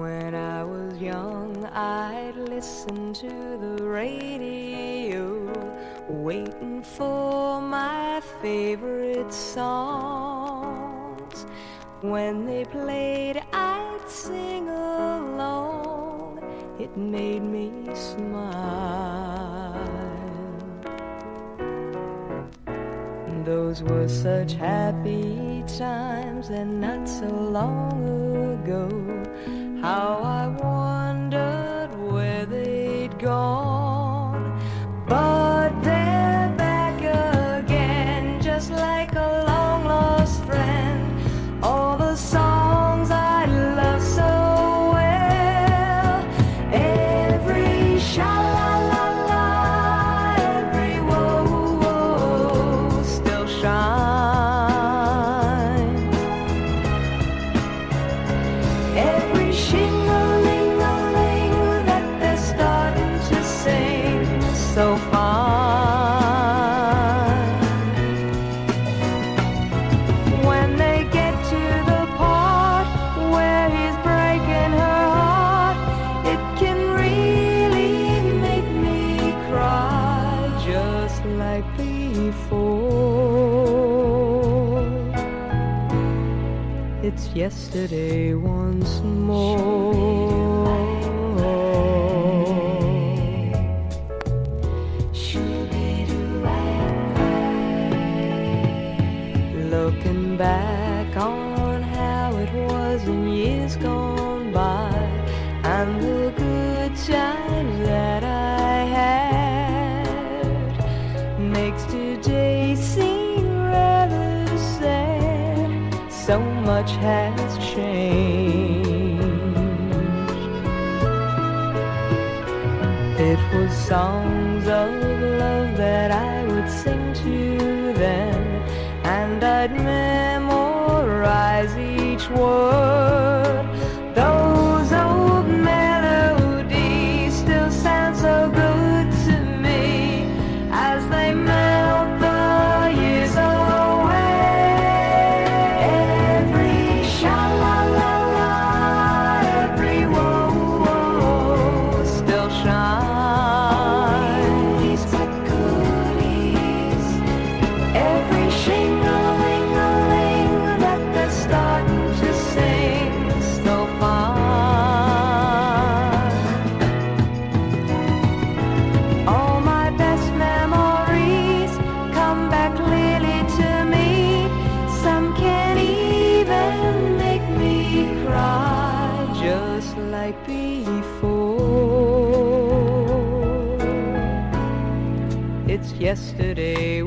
When I was young, I'd listen to the radio, waiting for my favorite songs. When they played, I'd sing along. It made me smile. Those were such happy times and not so long ago. How I wondered so fine. When they get to the part where he's breaking her heart, it can really make me cry just like before. It's yesterday once more. Back on how it was in years gone by and the good times that I had makes today seem rather sad. So much has changed. It was songs of love that I would sing to them, and I'd memorize each word. Before. It's yesterday